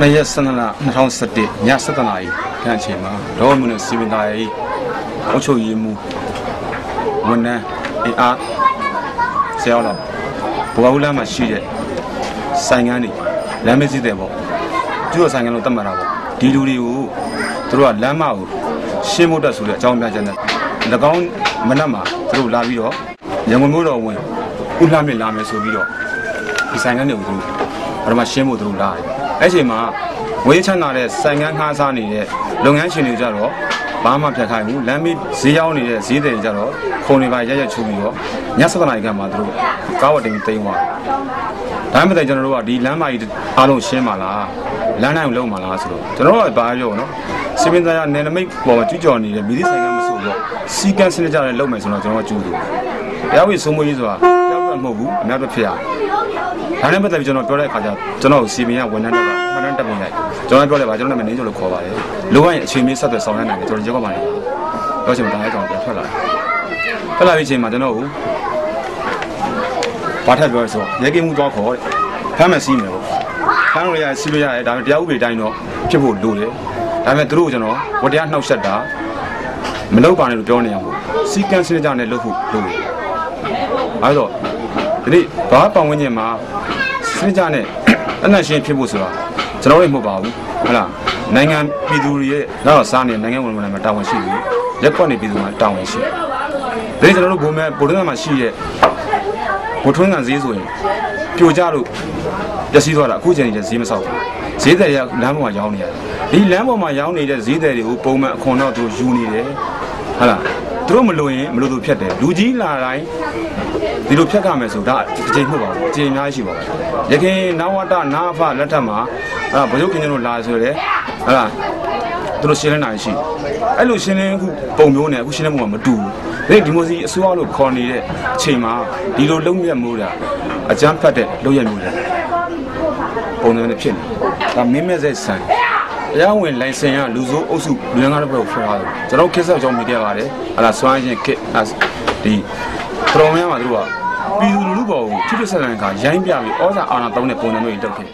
နှစ်ရက်12လ2017ည7:00နာရီခန့်အချိန်မှာဒေါ်မွန်းနဲ့စီမင်သားရဲ့အုပ်ချုပ်ရေးမှူးဝန်ထမ်းအင်အားဆရာတော်ဘဝဦးလမ်းမှာရှိတဲ့ဆိုင်ငန်းတွေလမ်းမစည်းတယ်ပေါ့သူတို့ဆိုင်ငန်းလို့တတ်မှတ်တာပေါ့ဒီလူတွေကိုသူတို့ကလမ်းမကိုရှင်းဖို့တက်ဆိုတဲ့အကြောင်းပြချက်နဲ့၎င်းမနက်မှာသူတို့လာပြီးတော့ရန်ကုန်မြို့တော်ဝင်ဥလှမြင့်လာမယ်ဆိုပြီးတော့ဒီဆိုင်ငန်းတွေကိုသူတို့ပထမရှင်းဖို့သူတို့လာတယ် အဲ့ချိန်မှာဝေးချမ်းသာတဲ့ဆိုင်ငန်းခါးစားနေတဲ့လုပ်ငန်းရှင်တွေကြတော့ဘာမှဖြတ်ခိုင်းဘူးလမ်းမဈေးရောက်နေတဲ့ဈေးတွေကြတော့ခုံတွေပါရက်ရက်ချိုးပြီးတော့ည7နာရီခန့်မှာသူတို့ကားဝတ်တင်ပြီးတိမ်သွားတယ်ဒါမှမဟုတ်ကျွန်တော်တို့ကဒီလမ်းမကြီးအားလုံးရှင်းပါလားလမ်းတိုင်းကိုလုံးပါလားဆိုတော့ကျွန်တော်တို့ကဘာပြောနော်စီမင်းသားရနယ်နမိတ်ပေါ်မှာကြွကြော်နေတဲ့မိသည့်ဆိုင်ကမဆိုတော့စီကန်းစနစ်ကြတဲ့လုံးမယ်ဆိုတော့ကျွန်တော်ကကြိုးတယ်တရားဝင်စိုးမိုးရေးဆိုတာ တယောက်တော့မဟုတ်ဘူးအများတော့ဖြစ်ရတယ်ဒါနဲ့ပတ်သက်ပြီးကျွန်တော်ပြောတဲ့အခါကျကျွန်တော်စီမင်းကဝန်ထမ်းတွေကမှန်တမ်းတက်ပုံလိုက်ကျွန်တော်ပြောလိုက်ပါကျွန်တော်နာမည်နင်းကျော်လို့ခေါ်ပါတယ်လိုအပ်ရင်အချိန်မီဆက်သွယ်ဆောင်ရွက်နိုင်တယ်ကျွန်တော်ရုပ်ကမှနေတော့ကျွန်တော်ဒါလည်းကျွန်တော်ပြန်ထွက်လာတယ်ထွက်လာပြီးချိန်မှာကျွန်တော်ကိုဘာထပ်ပြောလဲဆိုတော့ရဲကင်းမှုတော့ခေါ်တဲ့ဖမ်းမယ်စီးမယ်ပေါ့ဖမ်းလို့ရစီးလို့ရတယ်ဒါပေမဲ့တရားဥပဒေတိုင်းတော့ဖြစ်ဖို့လိုတယ်ဒါပေမဲ့သူတို့ကျွန်တော်ဝတရားနှောက်ယှက်တာမလုပ်ပါနဲ့လို့ပြောနေရမို့စီကန်းစနစ်ကြနဲ့လုပ်ဖို့လိုတယ်အဲဒါ ဒီနေ့ဘာပတ်ဝန်းကျင်မှာစနစ်ကြနဲ့အနက်ရှင်းဖြစ်ဖို့ဆိုတာကျွန်တော်တို့မဟုတ်ပါဘူးဟုတ်လားနိုင်ငံပြည်သူတွေရဲ့တော့စားနေနိုင်ငံဝန်ထမ်းတွေမှာတာဝန်ရှိတယ်ရက်ကွက်နေပြည်သူမှာတာဝန်ရှိတယ်ဒါကျွန်တော်တို့ဘုံမဲ့ဗိုလ်တော်မှာရှိရဲ့ဘုထွန်းကဈေးဆိုရင်ပြိုကြလို့ပျက်စီးသွားတာအခုချိန်ကြီးဈေးမဆောက်ဘူးဈေးတယ်ရလမ်းပေါ်မှာရောင်းနေရတယ်ဒီလမ်းပေါ်မှာရောင်းနေတဲ့ဈေးတယ်တွေကိုပုံမှန်အခွန်တော့သူယူနေတယ်ဟုတ်လား သူတို့မလို့ရင်မလို့သူဖြတ်တယ်လူကြီးလာတိုင်းဒီလိုဖြတ်ကြမယ်ဆိုဒါအချိန်မဟုတ်ပါဘူးအချိန်အများကြီးရှိပါဘူးရခင်နဝတနာဖလက်ထက်မှာအဲဗရုတ်ကင်းတို့လာဆိုရဲဟုတ်လားသူတို့ရှင်းလင်းနိုင်ရှိအဲ့လိုရှင်းလင်းအခုပုံမျိုးနဲ့အခုရှင်းလင်းပုံကမတူဘူးဒီဒီမိုစီအစိုးရလို့ခေါ်နေတဲ့အချိန်မှာဒီလိုလုံးမြတ်မိုးတာအကြမ်းဖက်တဲ့လုံးရမျိုးတွေပုံစံနဲ့ဖြစ်နေဒါမင်းမဲ့ဆက်ဆန် အယောင်ဝင်လိုင်စင်ရလူစိုးအုပ်စုလူငန်းကားတို့ဘက်ကိုဖွင့်ထားတယ်ကျွန်တော်ခက်ဆောက်ကြောင်းမီဒီယာပါတယ်ဟာလာစွမ်းရင်ခက်ဒီပရိုဂရမ်မှာတို့ကပြည်သူလူထုပေါ်ကိုထိဖြစ်ဆက်လန်ကရိုင်းပြပြီးဩဇာအာဏာသုံးတဲ့ပုံစံမျိုးတွေတုတ်ခဲ့